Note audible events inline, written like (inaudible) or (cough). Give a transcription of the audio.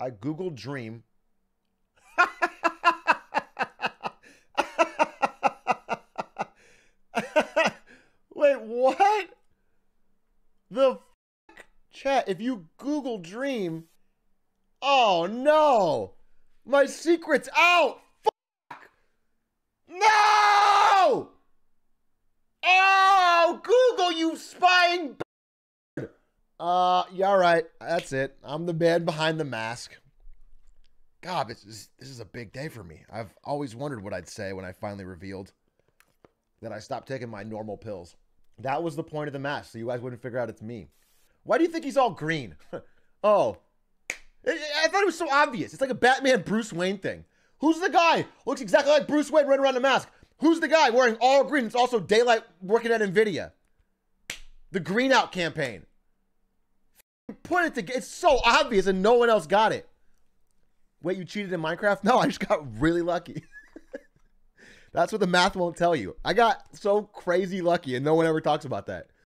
I Googled Dream. (laughs) Wait, what? The fuck? Chat, if you Google Dream. Oh no! My secret's out! Fuck! No! Oh, Google, you spying Uh, yeah, all right. That's it. I'm the man behind the mask. God, this is this is a big day for me. I've always wondered what I'd say when I finally revealed that I stopped taking my normal pills. That was the point of the mask, so you guys wouldn't figure out it's me. Why do you think he's all green? (laughs) oh, I thought it was so obvious. It's like a Batman Bruce Wayne thing. Who's the guy? Looks exactly like Bruce Wayne running around the mask. Who's the guy wearing all green? It's also daylight working at Nvidia. The green out campaign. Put it together. It's so obvious and no one else got it. Wait, you cheated in Minecraft? (laughs) No, I just got really lucky. (laughs) That's what the math won't tell you. I got so crazy lucky and no one ever talks about that.